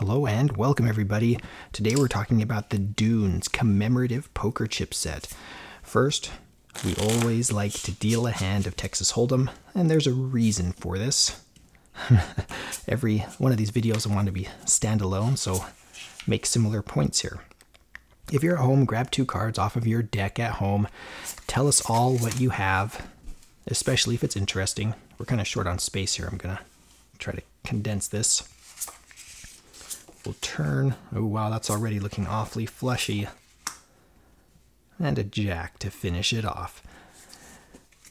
Hello and welcome everybody. Today we're talking about the Dunes commemorative poker chip set. First, we always like to deal a hand of Texas Hold'em, and there's a reason for this. Every one of these videos I want to be standalone, so make similar points here. If you're at home, grab two cards off of your deck at home. Tell us all what you have, especially if it's interesting. We're kind of short on space here. I'm going to try to condense this. We'll turn. Oh, wow, that's already looking awfully fleshy. And a jack to finish it off.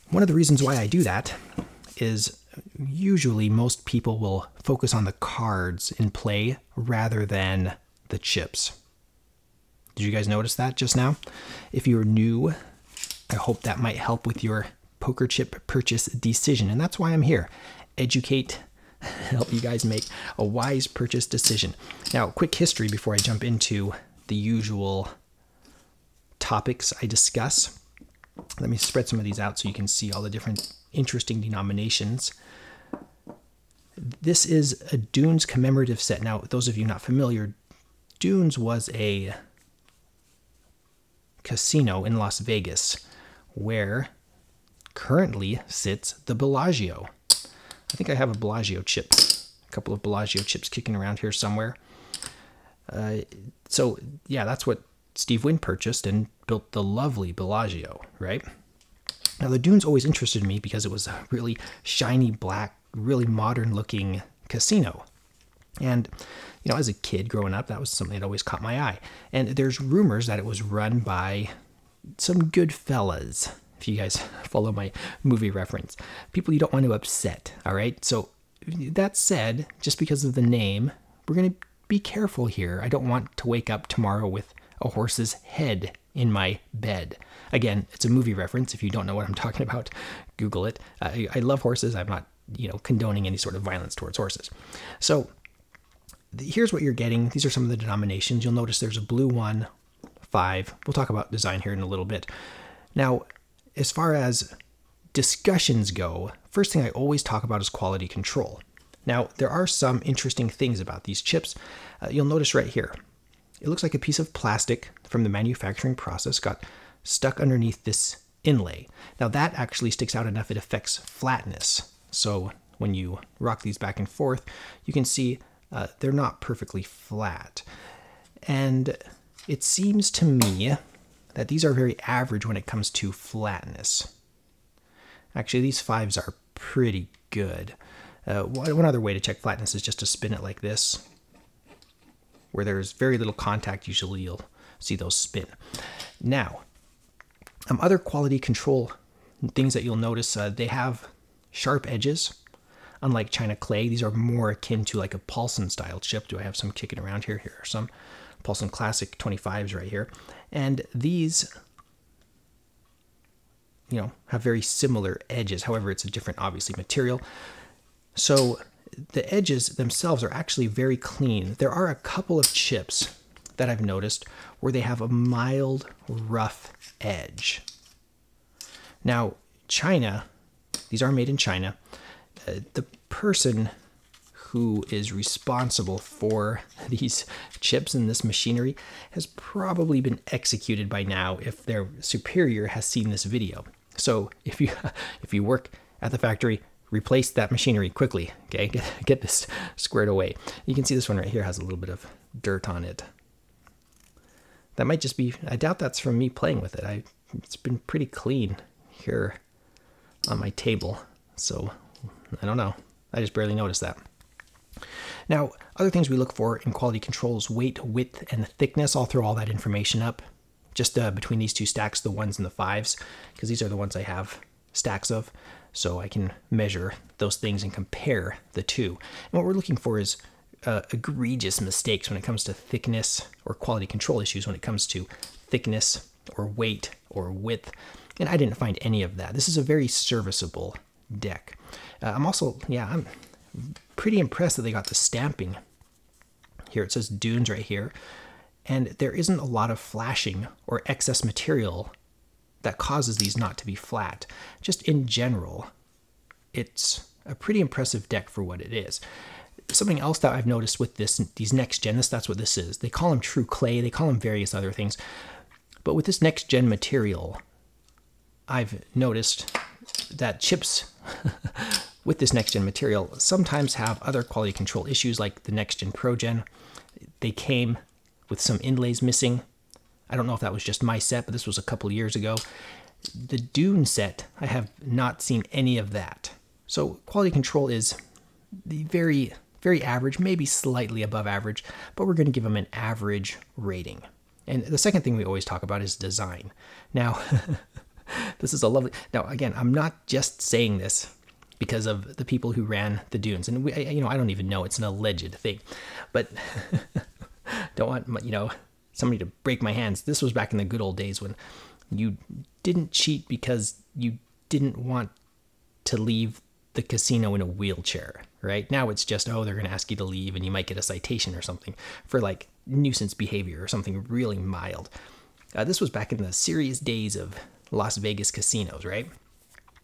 One of the reasons why I do that is usually most people will focus on the cards in play rather than the chips. Did you guys notice that just now? If you're new, I hope that might help with your poker chip purchase decision. And that's why I'm here. Educate, help you guys make a wise purchase decision. Now, quick history before I jump into the usual topics I discuss. Let me spread some of these out so you can see all the different interesting denominations. This is a Dunes commemorative set. Now, those of you not familiar, Dunes was a casino in Las Vegas where currently sits the Bellagio. I think I have a Bellagio chip, a couple of Bellagio chips kicking around here somewhere. Uh, so, yeah, that's what Steve Wynn purchased and built the lovely Bellagio, right? Now, the Dunes always interested me because it was a really shiny black, really modern looking casino. And, you know, as a kid growing up, that was something that always caught my eye. And there's rumors that it was run by some good fellas, if you guys follow my movie reference. People you don't want to upset, all right? So, that said, just because of the name, we're going to be careful here. I don't want to wake up tomorrow with a horse's head in my bed. Again, it's a movie reference. If you don't know what I'm talking about, Google it. I, I love horses. I'm not, you know, condoning any sort of violence towards horses. So, here's what you're getting. These are some of the denominations. You'll notice there's a blue one, five. We'll talk about design here in a little bit. Now, as far as discussions go, first thing I always talk about is quality control. Now, there are some interesting things about these chips. Uh, you'll notice right here, it looks like a piece of plastic from the manufacturing process got stuck underneath this inlay. Now, that actually sticks out enough it affects flatness. So, when you rock these back and forth, you can see uh, they're not perfectly flat. And it seems to me that these are very average when it comes to flatness. Actually, these fives are pretty good. Uh, one other way to check flatness is just to spin it like this, where there's very little contact. Usually, you'll see those spin. Now, um, other quality control things that you'll notice, uh, they have sharp edges Unlike China Clay, these are more akin to like a Paulson style chip. Do I have some kicking around here? Here are some Paulson Classic 25s right here. And these, you know, have very similar edges. However, it's a different, obviously, material. So the edges themselves are actually very clean. There are a couple of chips that I've noticed where they have a mild, rough edge. Now, China, these are made in China uh, the person who is responsible for these chips and this machinery has probably been executed by now if their superior has seen this video. So if you if you work at the factory, replace that machinery quickly. Okay, get, get this squared away. You can see this one right here has a little bit of dirt on it. That might just be. I doubt that's from me playing with it. I it's been pretty clean here on my table. So I don't know. I just barely noticed that. Now, other things we look for in quality control is weight, width, and thickness. I'll throw all that information up just uh, between these two stacks, the ones and the fives, because these are the ones I have stacks of. So I can measure those things and compare the two. And what we're looking for is uh, egregious mistakes when it comes to thickness or quality control issues when it comes to thickness or weight or width. And I didn't find any of that. This is a very serviceable deck. Uh, I'm also, yeah, I'm pretty impressed that they got the stamping. Here it says Dunes right here. And there isn't a lot of flashing or excess material that causes these not to be flat. Just in general, it's a pretty impressive deck for what it is. something else that I've noticed with this these Nexgen, this that's what this is. They call them true clay, they call them various other things. But with this Nexgen material, I've noticed that chips with this Nexgen material sometimes have other quality control issues like the Nexgen ProGen. They came with some inlays missing. I don't know if that was just my set, but this was a couple years ago. The Dune set, I have not seen any of that. So quality control is the very, very average, maybe slightly above average, but we're going to give them an average rating. And the second thing we always talk about is design. Now, this is a lovely. Now, again, I'm not just saying this because of the people who ran the dunes, and we, you know, I don't even know it's an alleged thing, but don't want you know somebody to break my hands. This was back in the good old days when you didn't cheat because you didn't want to leave the casino in a wheelchair, right? Now it's just, oh, they're going to ask you to leave and you might get a citation or something for like nuisance behavior or something really mild. Uh, this was back in the serious days of Las Vegas casinos, right?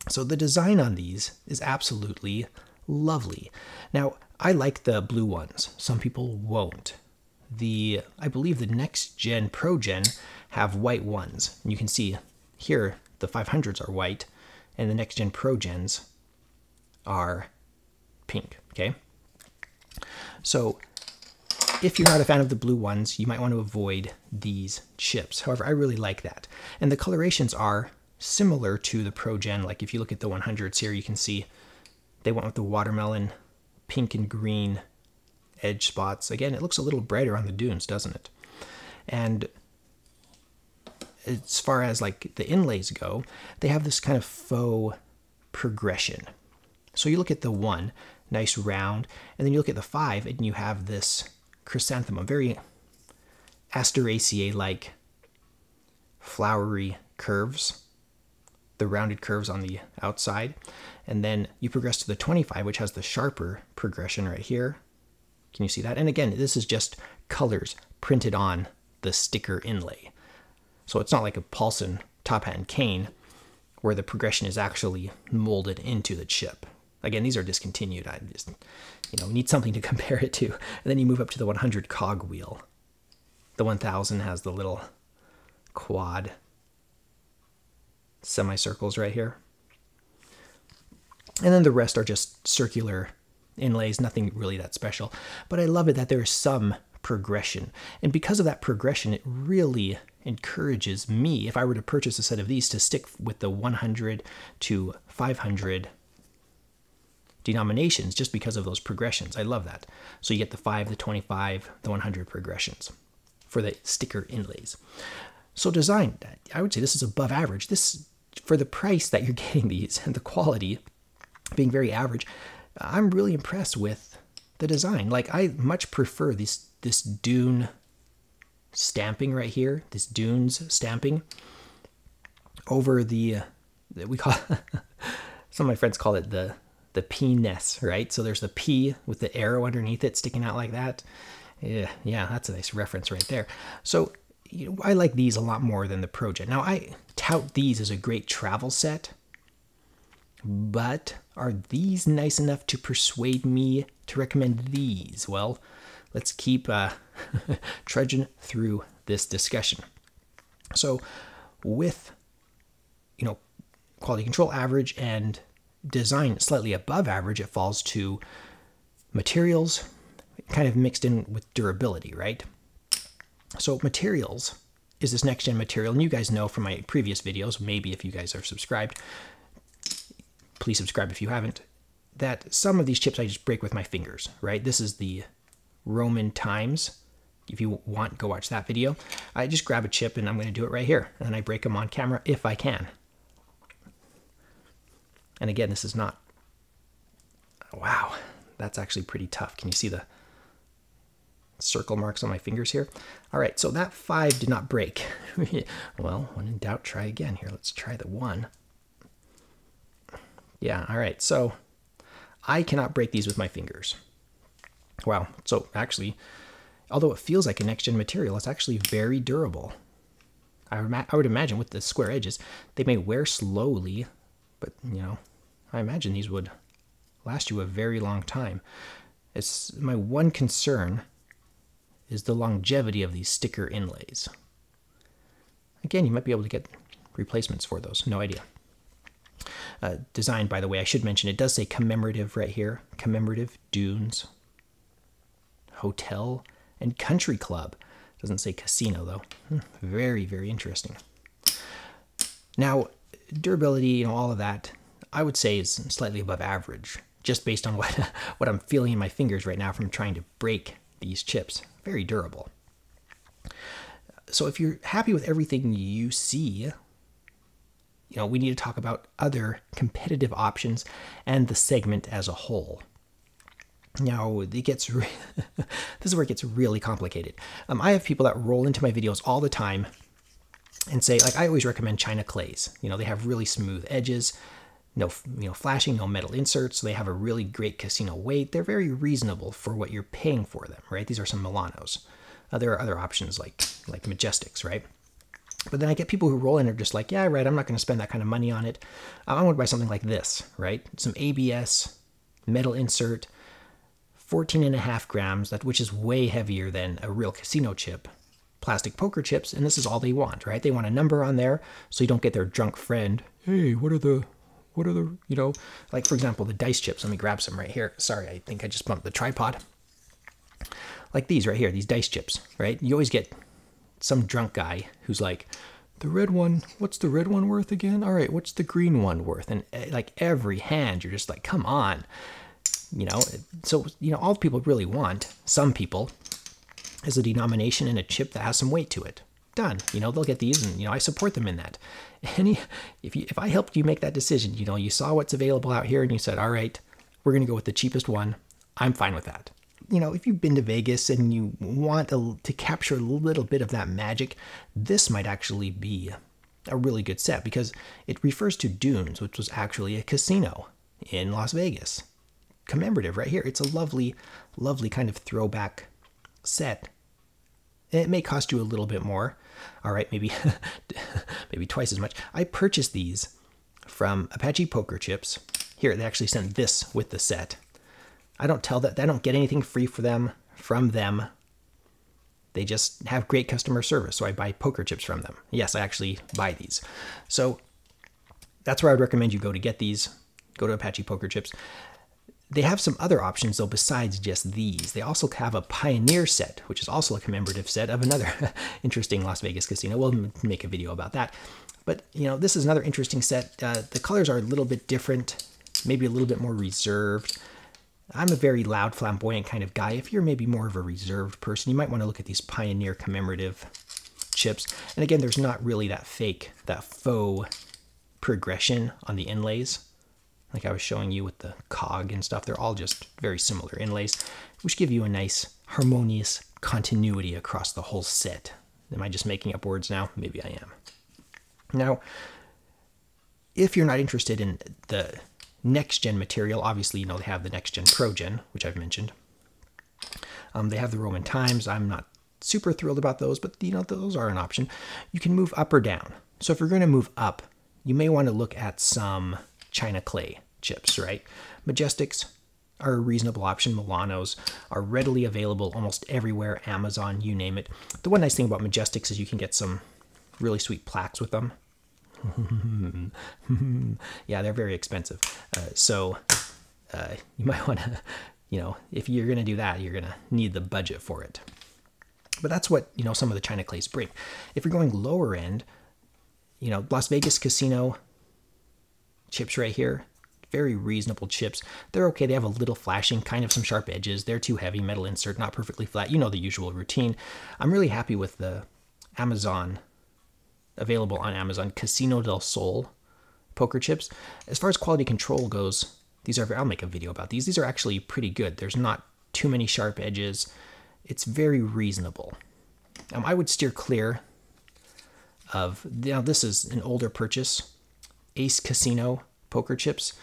So the design on these is absolutely lovely. Now, I like the blue ones. Some people won't. The I believe the Nexgen Pro Gen have white ones. And you can see here the 500s are white and the Nexgen Pro Gens are pink, okay? So if you're not a fan of the blue ones, you might want to avoid these chips. However, I really like that. And the colorations are similar to the Pro Gen. Like if you look at the 100s here, you can see they went with the watermelon pink and green edge spots. Again, it looks a little brighter on the dunes, doesn't it? And as far as like the inlays go, they have this kind of faux progression. So you look at the one, nice round, and then you look at the five, and you have this chrysanthemum, very Asteraceae-like flowery curves, the rounded curves on the outside. And then you progress to the 25, which has the sharper progression right here. Can you see that? And again, this is just colors printed on the sticker inlay. So it's not like a Paulson top hat and cane where the progression is actually molded into the chip. Again, these are discontinued. I just, you know, need something to compare it to. And then you move up to the 100 cog wheel. The 1000 has the little quad semicircles right here. And then the rest are just circular inlays, nothing really that special. But I love it that there's some progression. And because of that progression, it really encourages me, if I were to purchase a set of these, to stick with the 100 to 500 denominations just because of those progressions. I love that. So you get the 5, the 25, the 100 progressions for the sticker inlays. So design, I would say this is above average. This for the price that you're getting these and the quality being very average, I'm really impressed with the design. Like I much prefer this this dune stamping right here, this dunes stamping over the uh, that we call some of my friends call it the the P-ness, right? So there's the P with the arrow underneath it sticking out like that. Yeah, yeah, that's a nice reference right there. So you know, I like these a lot more than the Pro Gen. Now I tout these as a great travel set, but are these nice enough to persuade me to recommend these? Well, let's keep uh, trudging through this discussion. So with you know quality control average and design slightly above average, it falls to materials kind of mixed in with durability, right? So materials is this Nexgen material, and you guys know from my previous videos, maybe if you guys are subscribed, please subscribe if you haven't, that some of these chips I just break with my fingers, right? This is the Roman Times. If you want, go watch that video. I just grab a chip and I'm going to do it right here, and I break them on camera if I can. And again, this is not, wow, that's actually pretty tough. Can you see the circle marks on my fingers here? All right, so that five did not break. well, when in doubt, try again here. Let's try the one. Yeah, all right, so I cannot break these with my fingers. Wow, so actually, although it feels like a next-gen material, it's actually very durable. I, I would imagine with the square edges, they may wear slowly, but you know, I imagine these would last you a very long time. It's my one concern is the longevity of these sticker inlays. Again, you might be able to get replacements for those. No idea. Uh, design, by the way, I should mention it does say commemorative right here. Commemorative dunes, hotel, and country club. Doesn't say casino though. Hmm, very, very interesting. Now, durability, you know, all of that, I would say is slightly above average, just based on what what I'm feeling in my fingers right now from trying to break these chips. Very durable. So if you're happy with everything you see, you know, we need to talk about other competitive options and the segment as a whole. Now, it gets this is where it gets really complicated. Um, I have people that roll into my videos all the time and say, like, I always recommend China clays. You know, they have really smooth edges, no, you know, flashing, no metal inserts. So they have a really great casino weight. They're very reasonable for what you're paying for them, right? These are some Milanos. Uh, there are other options like like Majestics, right? But then I get people who roll in and are just like, yeah, right, I'm not going to spend that kind of money on it. I want to buy something like this, right? Some ABS, metal insert, 14 and a half grams, that which is way heavier than a real casino chip. Plastic poker chips, and this is all they want, right? They want a number on there so you don't get their drunk friend. Hey, what are the, what are the, you know, like for example, the dice chips. Let me grab some right here. Sorry, I think I just bumped the tripod. Like these right here, these dice chips, right? You always get some drunk guy who's like, the red one, what's the red one worth again? All right, what's the green one worth? And eh, like every hand, you're just like, come on. You know, so, you know, all people really want, some people, is a denomination and a chip that has some weight to it. Done. You know, they'll get these and, you know, I support them in that. Any, if you, if I helped you make that decision, you know, you saw what's available out here and you said, all right, we're going to go with the cheapest one. I'm fine with that you know, if you've been to Vegas and you want to, to capture a little bit of that magic, this might actually be a really good set because it refers to Dunes, which was actually a casino in Las Vegas. Commemorative right here. It's a lovely, lovely kind of throwback set. It may cost you a little bit more. All right, maybe maybe twice as much. I purchased these from Apache Poker Chips. Here, they actually sent this with the set. I don't tell that I don't get anything free for them from them. They just have great customer service, so I buy poker chips from them. Yes, I actually buy these. So that's where I'd recommend you go to get these. Go to Apache Poker Chips. They have some other options though besides just these. They also have a Pioneer set, which is also a commemorative set of another interesting Las Vegas casino. We'll make a video about that. But you know, this is another interesting set. Uh, the colors are a little bit different, maybe a little bit more reserved. I'm a very loud, flamboyant kind of guy. If you're maybe more of a reserved person, you might want to look at these Pioneer commemorative chips. And again, there's not really that fake, that faux progression on the inlays. Like I was showing you with the cog and stuff, they're all just very similar inlays, which give you a nice harmonious continuity across the whole set. Am I just making up words now? Maybe I am. Now, if you're not interested in the Nexgen material. Obviously, you know, they have the Nexgen Pro Gen, which I've mentioned. Um, they have the Roman Times. I'm not super thrilled about those, but you know, those are an option. You can move up or down. So if you're going to move up, you may want to look at some China clay chips, right? Majestics are a reasonable option. Milanos are readily available almost everywhere, Amazon, you name it. The one nice thing about Majestics is you can get some really sweet plaques with them. yeah, they're very expensive. Uh, so uh, you might want to, you know, if you're going to do that, you're going to need the budget for it. But that's what, you know, some of the China clays bring. If you're going lower end, you know, Las Vegas Casino chips right here, very reasonable chips. They're okay. They have a little flashing, kind of some sharp edges. They're too heavy, metal insert, not perfectly flat. You know the usual routine. I'm really happy with the Amazon available on Amazon, Casino del Sol poker chips. As far as quality control goes, these are, I'll make a video about these. These are actually pretty good. There's not too many sharp edges. It's very reasonable. Um, I would steer clear of, now this is an older purchase, Ace Casino poker chips.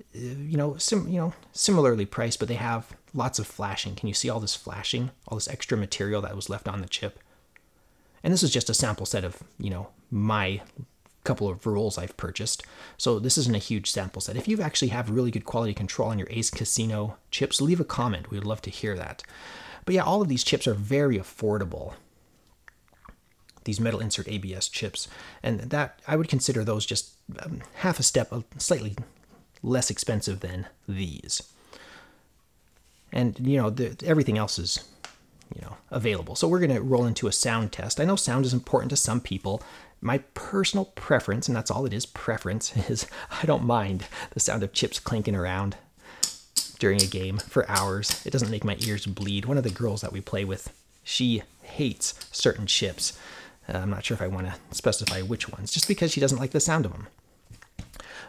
Uh, you know, sim, you know, similarly priced, but they have lots of flashing. Can you see all this flashing, all this extra material that was left on the chip? And this is just a sample set of, you know, my couple of rolls I've purchased. So this isn't a huge sample set. If you actually have really good quality control on your Ace Casino chips, leave a comment. We would love to hear that. But yeah, all of these chips are very affordable. These metal insert ABS chips, and that I would consider those just um, half a step, slightly less expensive than these. And you know, the, everything else is you know available. So we're going to roll into a sound test. I know sound is important to some people. My personal preference, and that's all it is, preference, is I don't mind the sound of chips clinking around during a game for hours. It doesn't make my ears bleed. One of the girls that we play with, she hates certain chips. Uh, I'm not sure if I want to specify which ones, just because she doesn't like the sound of them.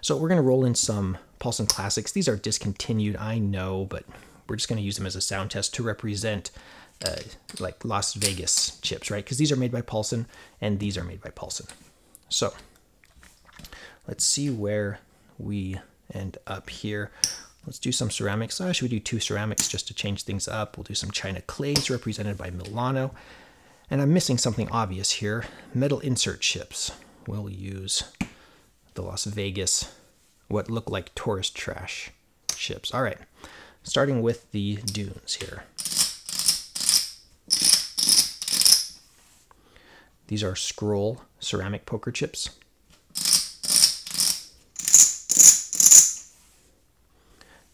So we're going to roll in some Paulson Classics. These are discontinued, I know, but we're just going to use them as a sound test to represent uh, like Las Vegas chips, right? Because these are made by Paulson and these are made by Paulson. So let's see where we end up here. Let's do some ceramics. Uh, should we do two ceramics just to change things up? We'll do some China clays represented by Milano. And I'm missing something obvious here. Metal insert chips. We'll use the Las Vegas, what look like tourist trash chips. All right, starting with the dunes here. These are scroll ceramic poker chips.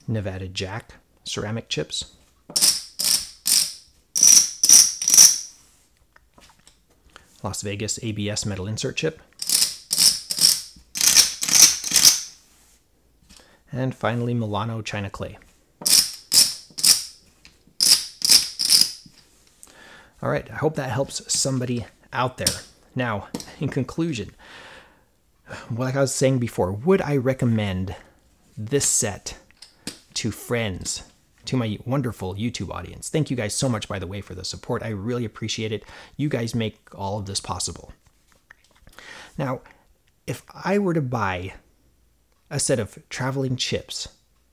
Nevada Jack ceramic chips. Las Vegas ABS metal insert chip. And finally, Milano China Clay. All right, I hope that helps somebody out there. Now, in conclusion, like I was saying before, would I recommend this set to friends, to my wonderful YouTube audience? Thank you guys so much, by the way, for the support. I really appreciate it. You guys make all of this possible. Now, if I were to buy a set of traveling chips,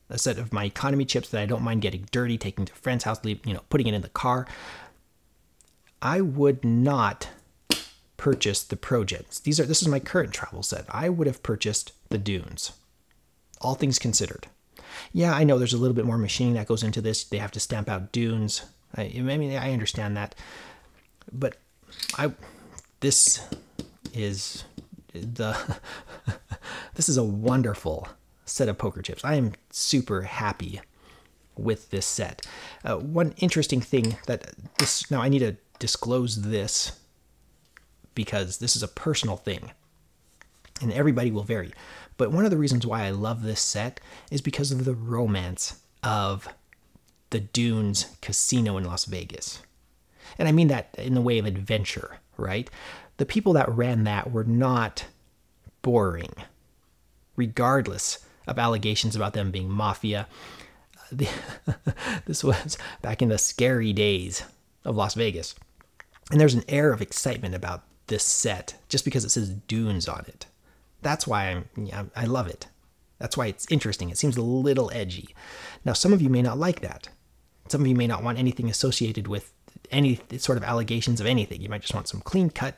a set of my economy chips that I don't mind getting dirty, taking to a friend's house, leave, you know, putting it in the car, I would not purchase the Progens. These are this is my current travel set. I would have purchased the Dunes. All things considered. Yeah, I know there's a little bit more machining that goes into this. They have to stamp out dunes. I, I mean, I understand that, but I this is the this is a wonderful set of poker chips. I am super happy with this set. Uh, one interesting thing that this now I need to disclose this because this is a personal thing and everybody will vary. But one of the reasons why I love this set is because of the romance of the Dunes Casino in Las Vegas. And I mean that in the way of adventure, right? The people that ran that were not boring, regardless of allegations about them being mafia. this was back in the scary days of Las Vegas. And there's an air of excitement about this set just because it says dunes on it. That's why I'm, yeah, I love it. That's why it's interesting. It seems a little edgy. Now, some of you may not like that. Some of you may not want anything associated with any sort of allegations of anything. You might just want some clean cut.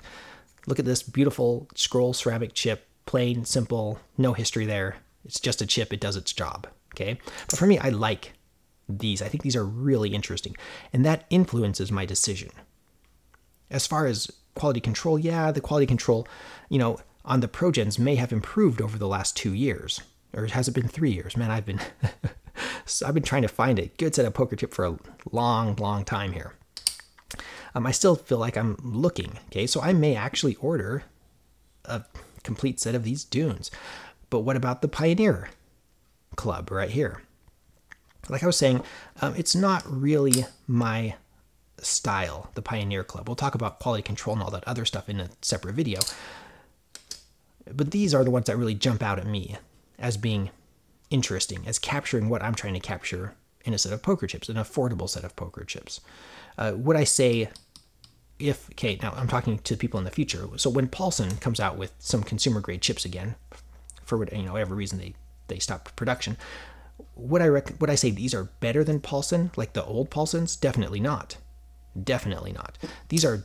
Look at this beautiful scroll ceramic chip, plain, simple, no history there. It's just a chip, it does its job. Okay. But for me, I like these. I think these are really interesting. And that influences my decision. As far as quality control, yeah, the quality control, you know, on the Progens may have improved over the last two years, or has it been three years? Man, I've been I've been trying to find a good set of poker chip for a long, long time here. Um, I still feel like I'm looking. Okay, so I may actually order a complete set of these dunes. But what about the Pioneer Club right here? Like I was saying, um, it's not really my style, the Pioneer Club. We'll talk about quality control and all that other stuff in a separate video. But these are the ones that really jump out at me as being interesting, as capturing what I'm trying to capture in a set of poker chips, an affordable set of poker chips. Uh, would I say if, okay, now I'm talking to people in the future. So when Paulson comes out with some consumer grade chips again, for you know, whatever reason they, they stopped production, would I rec- would I say these are better than Paulson, like the old Paulsons? Definitely not. Definitely not. These are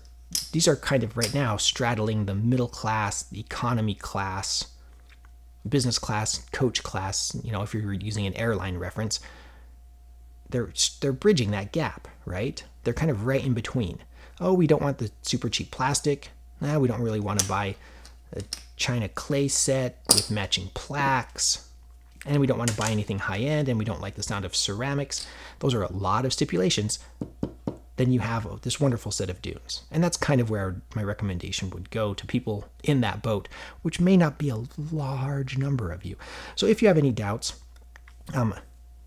these are kind of right now straddling the middle class, the economy class, business class, coach class. You know, if you're using an airline reference, they're they're bridging that gap, right? They're kind of right in between. Oh, we don't want the super cheap plastic. Nah, we don't really want to buy a china clay set with matching plaques. And we don't want to buy anything high end, and we don't like the sound of ceramics. Those are a lot of stipulations then you have this wonderful set of dunes. And that's kind of where my recommendation would go to people in that boat, which may not be a large number of you. So if you have any doubts, um,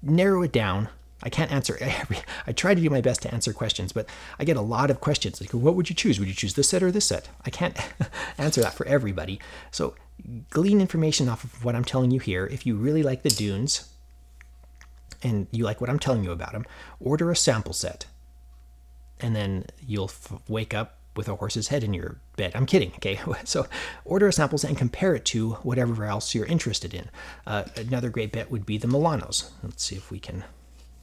narrow it down. I can't answer every. I try to do my best to answer questions, but I get a lot of questions. Like, what would you choose? Would you choose this set or this set? I can't answer that for everybody. So glean information off of what I'm telling you here. If you really like the dunes and you like what I'm telling you about them, order a sample set and then you'll wake up with a horse's head in your bed. I'm kidding, okay? So order a sample set and compare it to whatever else you're interested in. Uh, another great bet would be the Milanos. Let's see if we can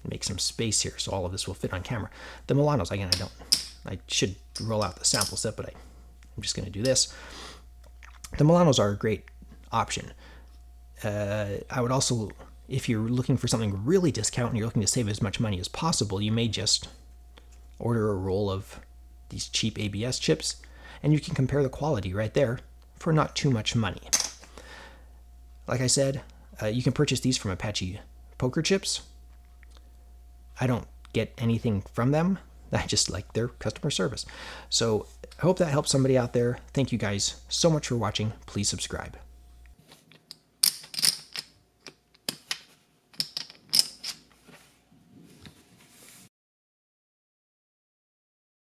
make some space here so all of this will fit on camera. The Milanos, again, I don't, I should roll out the sample set, but I, I'm just going to do this. The Milanos are a great option. Uh, I would also, if you're looking for something really discount and you're looking to save as much money as possible, you may just order a roll of these cheap ABS chips, and you can compare the quality right there for not too much money. Like I said, uh, you can purchase these from Apache Poker Chips. I don't get anything from them. I just like their customer service. So I hope that helps somebody out there. Thank you guys so much for watching. Please subscribe.